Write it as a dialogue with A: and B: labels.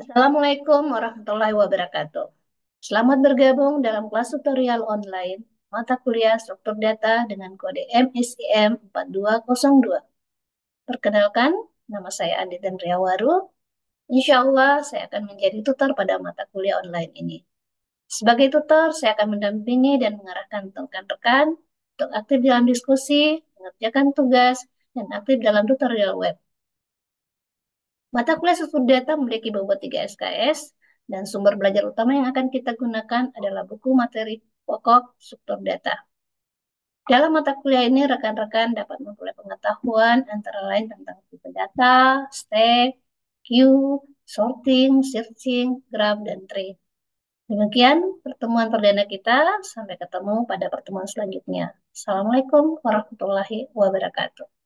A: Assalamualaikum warahmatullahi wabarakatuh. Selamat bergabung dalam kelas tutorial online mata kuliah struktur data dengan kode MSIM 4202. Perkenalkan, nama saya Andi Riawaru. Insya Allah saya akan menjadi tutor pada mata kuliah online ini. Sebagai tutor, saya akan mendampingi dan mengarahkan rekan-rekan untuk aktif dalam diskusi, mengerjakan tugas, dan aktif dalam tutorial web. Mata kuliah struktur data memiliki bobot 3 SKS dan sumber belajar utama yang akan kita gunakan adalah buku materi pokok struktur data. Dalam mata kuliah ini, rekan-rekan dapat memperoleh pengetahuan antara lain tentang tipe data, stack, queue, sorting, searching, graph, dan tree. Demikian pertemuan perdana kita. Sampai ketemu pada pertemuan selanjutnya. Assalamualaikum warahmatullahi wabarakatuh.